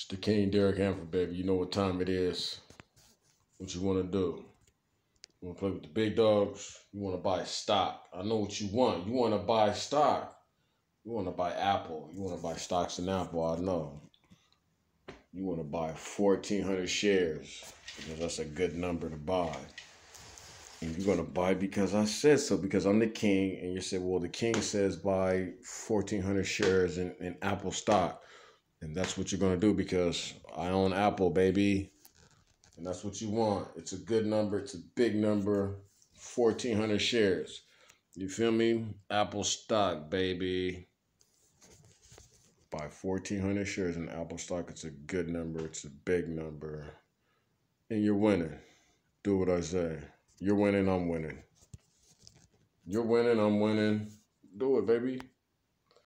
It's the King Derrick Hanford, baby. You know what time it is. What you want to do. You want to play with the big dogs? You want to buy stock. I know what you want. You want to buy stock. You want to buy Apple. You want to buy stocks in Apple. I know. You want to buy 1,400 shares because that's a good number to buy. And you're going to buy because I said so, because I'm the king. And you said, well, the king says buy 1,400 shares in, in Apple stock. And that's what you're going to do because I own Apple, baby. And that's what you want. It's a good number. It's a big number. 1,400 shares. You feel me? Apple stock, baby. Buy 1,400 shares in Apple stock. It's a good number. It's a big number. And you're winning. Do what I say. You're winning. I'm winning. You're winning. I'm winning. Do it, baby.